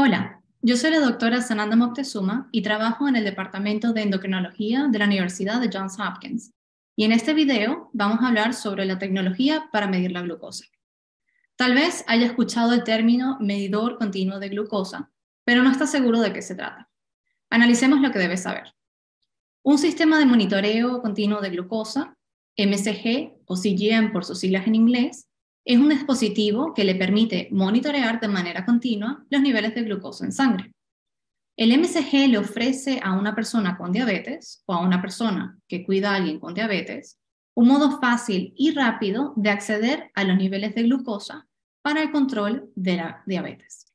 Hola, yo soy la doctora Sananda Moctezuma y trabajo en el Departamento de Endocrinología de la Universidad de Johns Hopkins. Y en este video vamos a hablar sobre la tecnología para medir la glucosa. Tal vez haya escuchado el término medidor continuo de glucosa, pero no está seguro de qué se trata. Analicemos lo que debes saber. Un sistema de monitoreo continuo de glucosa, MCG o CGM por sus siglas en inglés, es un dispositivo que le permite monitorear de manera continua los niveles de glucosa en sangre. El MCG le ofrece a una persona con diabetes o a una persona que cuida a alguien con diabetes un modo fácil y rápido de acceder a los niveles de glucosa para el control de la diabetes.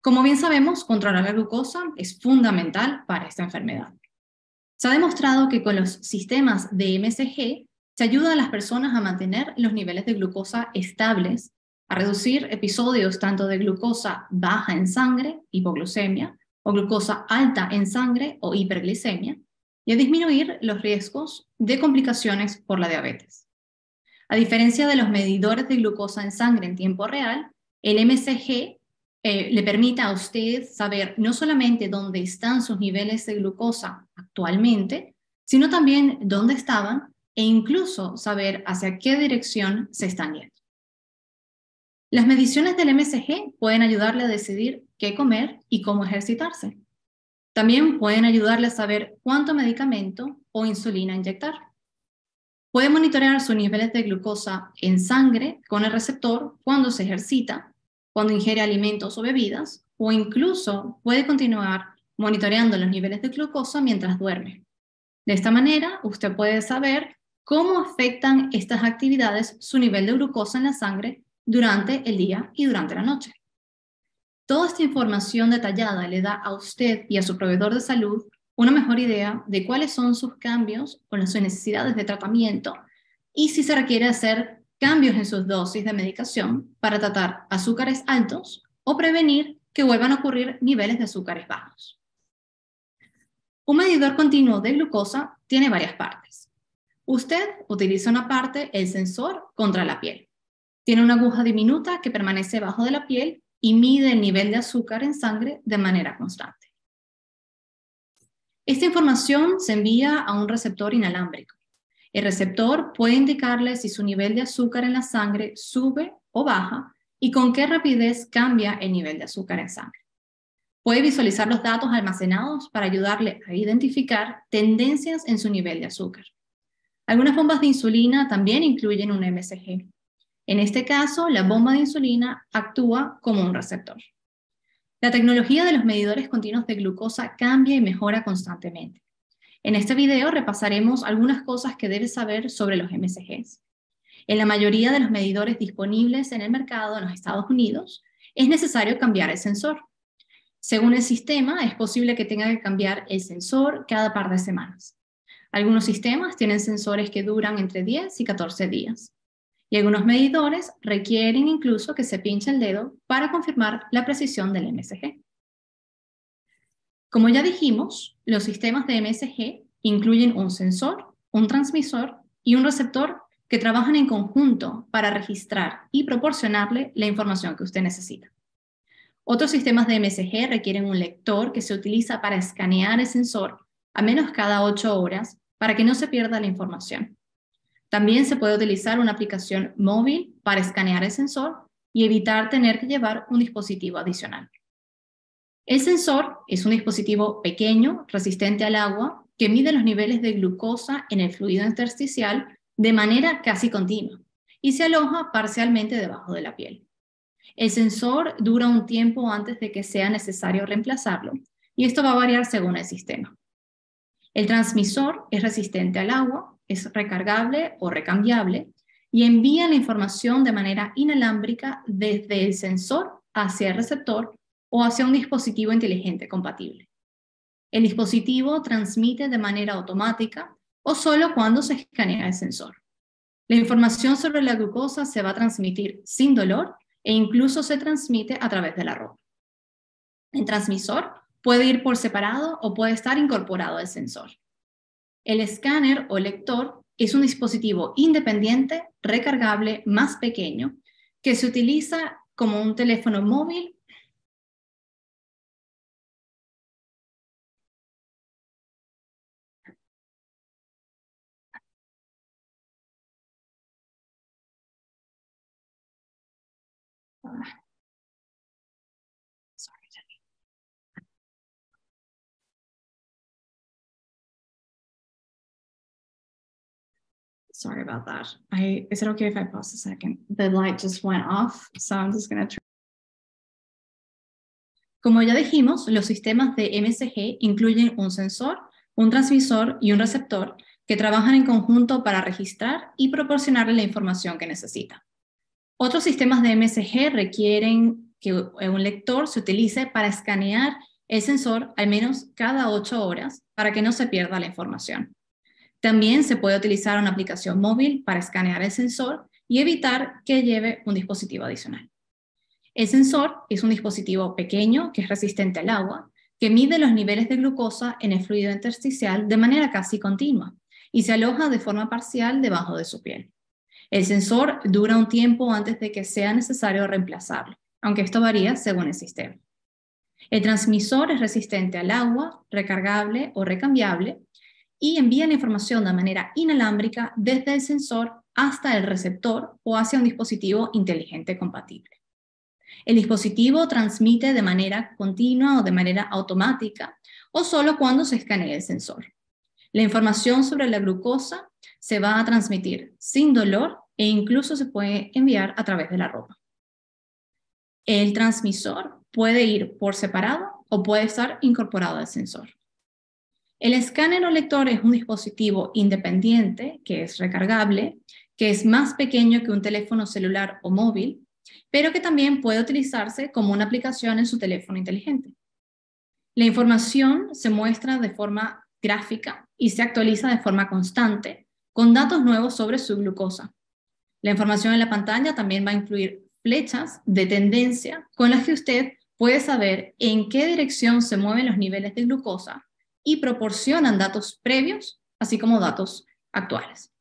Como bien sabemos, controlar la glucosa es fundamental para esta enfermedad. Se ha demostrado que con los sistemas de MCG se ayuda a las personas a mantener los niveles de glucosa estables, a reducir episodios tanto de glucosa baja en sangre, hipoglucemia, o glucosa alta en sangre o hiperglicemia, y a disminuir los riesgos de complicaciones por la diabetes. A diferencia de los medidores de glucosa en sangre en tiempo real, el MCG eh, le permite a usted saber no solamente dónde están sus niveles de glucosa actualmente, sino también dónde estaban e incluso saber hacia qué dirección se están yendo. Las mediciones del MSG pueden ayudarle a decidir qué comer y cómo ejercitarse. También pueden ayudarle a saber cuánto medicamento o insulina inyectar. Puede monitorear sus niveles de glucosa en sangre con el receptor cuando se ejercita, cuando ingiere alimentos o bebidas, o incluso puede continuar monitoreando los niveles de glucosa mientras duerme. De esta manera, usted puede saber cómo afectan estas actividades su nivel de glucosa en la sangre durante el día y durante la noche. Toda esta información detallada le da a usted y a su proveedor de salud una mejor idea de cuáles son sus cambios o sus necesidades de tratamiento y si se requiere hacer cambios en sus dosis de medicación para tratar azúcares altos o prevenir que vuelvan a ocurrir niveles de azúcares bajos. Un medidor continuo de glucosa tiene varias partes. Usted utiliza una parte, el sensor, contra la piel. Tiene una aguja diminuta que permanece bajo de la piel y mide el nivel de azúcar en sangre de manera constante. Esta información se envía a un receptor inalámbrico. El receptor puede indicarle si su nivel de azúcar en la sangre sube o baja y con qué rapidez cambia el nivel de azúcar en sangre. Puede visualizar los datos almacenados para ayudarle a identificar tendencias en su nivel de azúcar. Algunas bombas de insulina también incluyen un MSG. En este caso, la bomba de insulina actúa como un receptor. La tecnología de los medidores continuos de glucosa cambia y mejora constantemente. En este video repasaremos algunas cosas que debes saber sobre los MSGs. En la mayoría de los medidores disponibles en el mercado en los Estados Unidos, es necesario cambiar el sensor. Según el sistema, es posible que tenga que cambiar el sensor cada par de semanas. Algunos sistemas tienen sensores que duran entre 10 y 14 días. Y algunos medidores requieren incluso que se pinche el dedo para confirmar la precisión del MSG. Como ya dijimos, los sistemas de MSG incluyen un sensor, un transmisor y un receptor que trabajan en conjunto para registrar y proporcionarle la información que usted necesita. Otros sistemas de MSG requieren un lector que se utiliza para escanear el sensor a menos cada 8 horas para que no se pierda la información. También se puede utilizar una aplicación móvil para escanear el sensor y evitar tener que llevar un dispositivo adicional. El sensor es un dispositivo pequeño, resistente al agua, que mide los niveles de glucosa en el fluido intersticial de manera casi continua y se aloja parcialmente debajo de la piel. El sensor dura un tiempo antes de que sea necesario reemplazarlo y esto va a variar según el sistema. El transmisor es resistente al agua, es recargable o recambiable y envía la información de manera inalámbrica desde el sensor hacia el receptor o hacia un dispositivo inteligente compatible. El dispositivo transmite de manera automática o solo cuando se escanea el sensor. La información sobre la glucosa se va a transmitir sin dolor e incluso se transmite a través de la ropa. El transmisor puede ir por separado o puede estar incorporado al sensor. El escáner o lector es un dispositivo independiente, recargable, más pequeño, que se utiliza como un teléfono móvil Sorry about that. I, is it okay if I pause a second? The light just went off, so I'm just going to Como ya dijimos, los sistemas de MSG incluyen un sensor, un transmisor y un receptor que trabajan en conjunto para registrar y proporcionarle la información que necesita. Otros sistemas de MSG requieren que un lector se utilice para escanear el sensor al menos cada ocho horas para que no se pierda la información. También se puede utilizar una aplicación móvil para escanear el sensor y evitar que lleve un dispositivo adicional. El sensor es un dispositivo pequeño que es resistente al agua, que mide los niveles de glucosa en el fluido intersticial de manera casi continua y se aloja de forma parcial debajo de su piel. El sensor dura un tiempo antes de que sea necesario reemplazarlo, aunque esto varía según el sistema. El transmisor es resistente al agua, recargable o recambiable y envía la información de manera inalámbrica desde el sensor hasta el receptor o hacia un dispositivo inteligente compatible. El dispositivo transmite de manera continua o de manera automática o solo cuando se escanea el sensor. La información sobre la glucosa se va a transmitir sin dolor e incluso se puede enviar a través de la ropa. El transmisor puede ir por separado o puede estar incorporado al sensor. El escáner o lector es un dispositivo independiente que es recargable, que es más pequeño que un teléfono celular o móvil, pero que también puede utilizarse como una aplicación en su teléfono inteligente. La información se muestra de forma gráfica y se actualiza de forma constante con datos nuevos sobre su glucosa. La información en la pantalla también va a incluir flechas de tendencia con las que usted puede saber en qué dirección se mueven los niveles de glucosa y proporcionan datos previos, así como datos actuales.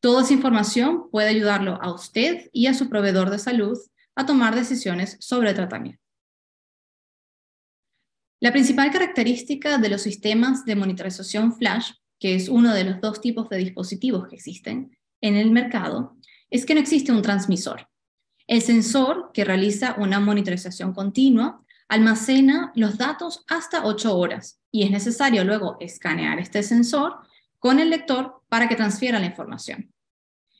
Toda esa información puede ayudarlo a usted y a su proveedor de salud a tomar decisiones sobre el tratamiento. La principal característica de los sistemas de monitorización flash, que es uno de los dos tipos de dispositivos que existen en el mercado, es que no existe un transmisor. El sensor, que realiza una monitorización continua, almacena los datos hasta 8 horas y es necesario luego escanear este sensor con el lector para que transfiera la información.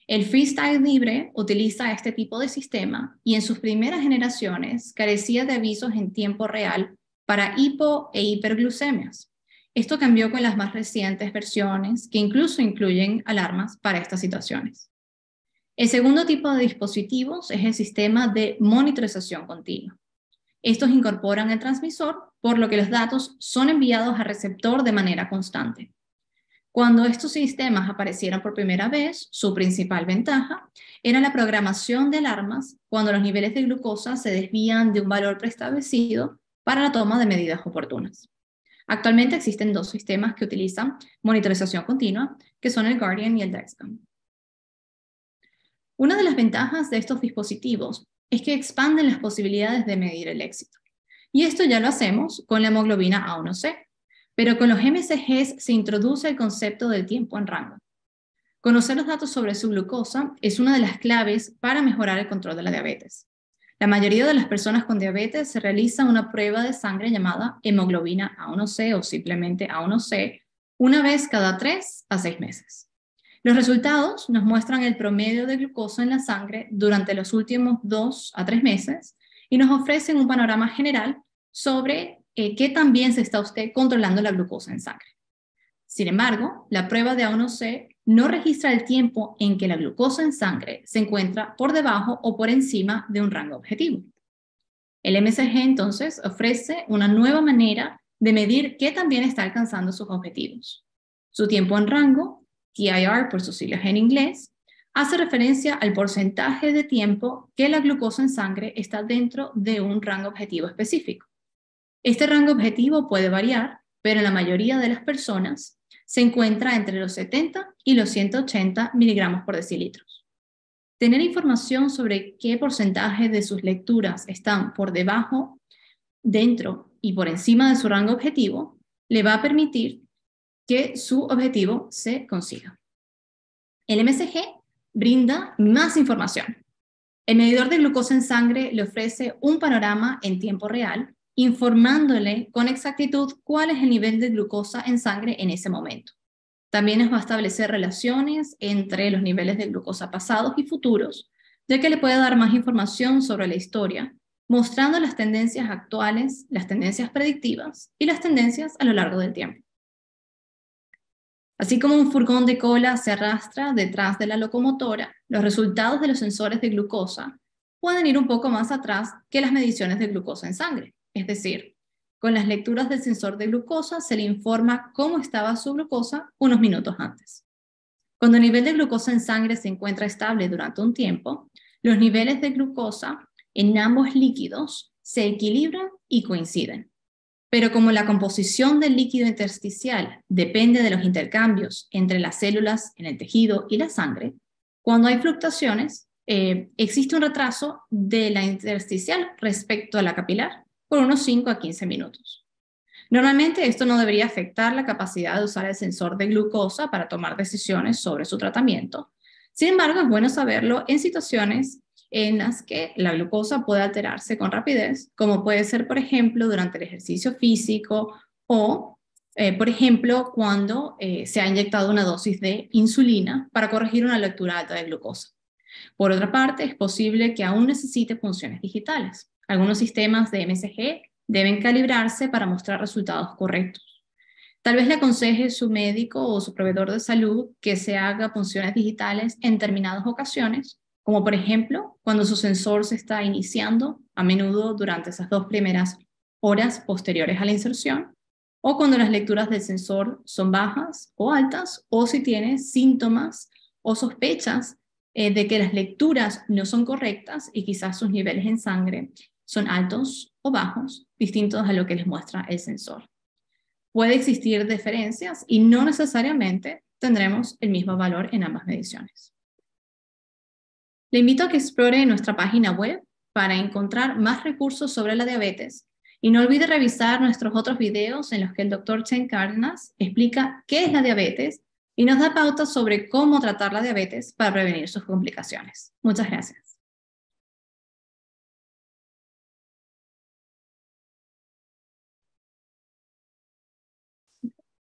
El freestyle libre utiliza este tipo de sistema y en sus primeras generaciones carecía de avisos en tiempo real para hipo e hiperglucemias. Esto cambió con las más recientes versiones que incluso incluyen alarmas para estas situaciones. El segundo tipo de dispositivos es el sistema de monitorización continua. Estos incorporan el transmisor, por lo que los datos son enviados al receptor de manera constante. Cuando estos sistemas aparecieron por primera vez, su principal ventaja era la programación de alarmas cuando los niveles de glucosa se desvían de un valor preestablecido para la toma de medidas oportunas. Actualmente existen dos sistemas que utilizan monitorización continua, que son el Guardian y el Dexcom. Una de las ventajas de estos dispositivos es que expanden las posibilidades de medir el éxito. Y esto ya lo hacemos con la hemoglobina A1C, pero con los MSGs se introduce el concepto del tiempo en rango. Conocer los datos sobre su glucosa es una de las claves para mejorar el control de la diabetes. La mayoría de las personas con diabetes se realiza una prueba de sangre llamada hemoglobina A1C o simplemente A1C una vez cada 3 a 6 meses. Los resultados nos muestran el promedio de glucosa en la sangre durante los últimos dos a tres meses y nos ofrecen un panorama general sobre eh, qué tan bien se está usted controlando la glucosa en sangre. Sin embargo, la prueba de A1C no registra el tiempo en que la glucosa en sangre se encuentra por debajo o por encima de un rango objetivo. El MSG entonces ofrece una nueva manera de medir qué tan bien está alcanzando sus objetivos. Su tiempo en rango TIR por sus siglas en inglés, hace referencia al porcentaje de tiempo que la glucosa en sangre está dentro de un rango objetivo específico. Este rango objetivo puede variar, pero en la mayoría de las personas se encuentra entre los 70 y los 180 miligramos por decilitros. Tener información sobre qué porcentaje de sus lecturas están por debajo, dentro y por encima de su rango objetivo le va a permitir que su objetivo se consiga. El MSG brinda más información. El medidor de glucosa en sangre le ofrece un panorama en tiempo real, informándole con exactitud cuál es el nivel de glucosa en sangre en ese momento. También nos va a establecer relaciones entre los niveles de glucosa pasados y futuros, ya que le puede dar más información sobre la historia, mostrando las tendencias actuales, las tendencias predictivas y las tendencias a lo largo del tiempo. Así como un furgón de cola se arrastra detrás de la locomotora, los resultados de los sensores de glucosa pueden ir un poco más atrás que las mediciones de glucosa en sangre. Es decir, con las lecturas del sensor de glucosa se le informa cómo estaba su glucosa unos minutos antes. Cuando el nivel de glucosa en sangre se encuentra estable durante un tiempo, los niveles de glucosa en ambos líquidos se equilibran y coinciden. Pero como la composición del líquido intersticial depende de los intercambios entre las células en el tejido y la sangre, cuando hay fluctuaciones, eh, existe un retraso de la intersticial respecto a la capilar por unos 5 a 15 minutos. Normalmente esto no debería afectar la capacidad de usar el sensor de glucosa para tomar decisiones sobre su tratamiento. Sin embargo, es bueno saberlo en situaciones en las que la glucosa puede alterarse con rapidez, como puede ser, por ejemplo, durante el ejercicio físico o, eh, por ejemplo, cuando eh, se ha inyectado una dosis de insulina para corregir una lectura alta de glucosa. Por otra parte, es posible que aún necesite funciones digitales. Algunos sistemas de MSG deben calibrarse para mostrar resultados correctos. Tal vez le aconseje su médico o su proveedor de salud que se haga funciones digitales en determinadas ocasiones como por ejemplo cuando su sensor se está iniciando, a menudo durante esas dos primeras horas posteriores a la inserción, o cuando las lecturas del sensor son bajas o altas, o si tiene síntomas o sospechas eh, de que las lecturas no son correctas y quizás sus niveles en sangre son altos o bajos, distintos a lo que les muestra el sensor. Puede existir diferencias y no necesariamente tendremos el mismo valor en ambas mediciones. Le invito a que explore nuestra página web para encontrar más recursos sobre la diabetes y no olvide revisar nuestros otros videos en los que el Dr. Chen Cárdenas explica qué es la diabetes y nos da pautas sobre cómo tratar la diabetes para prevenir sus complicaciones. Muchas gracias.